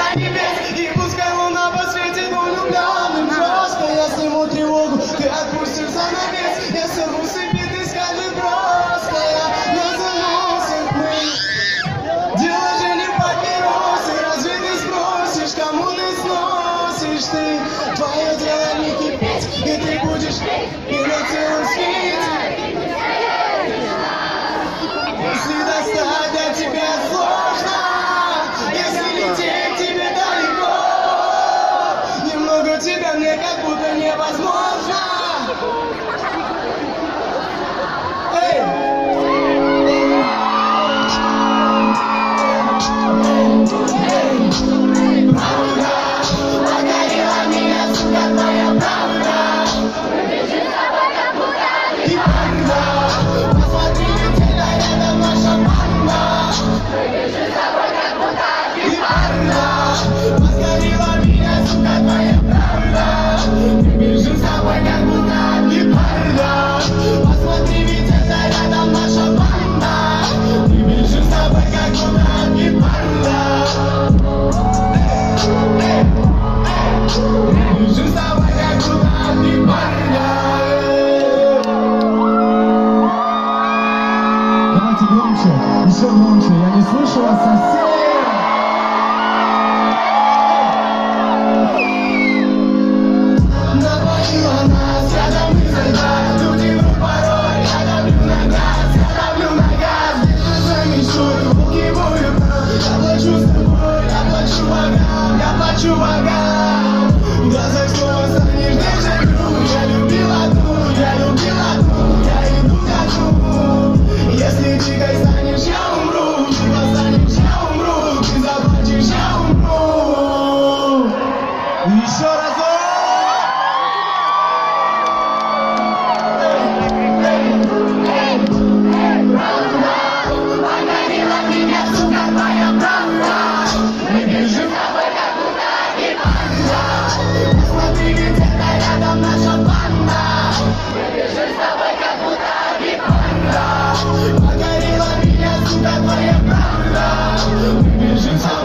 на небе И пускай луна посветит влюбленным Просто я сниму тревогу ты отпустишь за нами тебя мне как будто невозможно. громче, еще громче, я не слышу вас совсем. Vengeance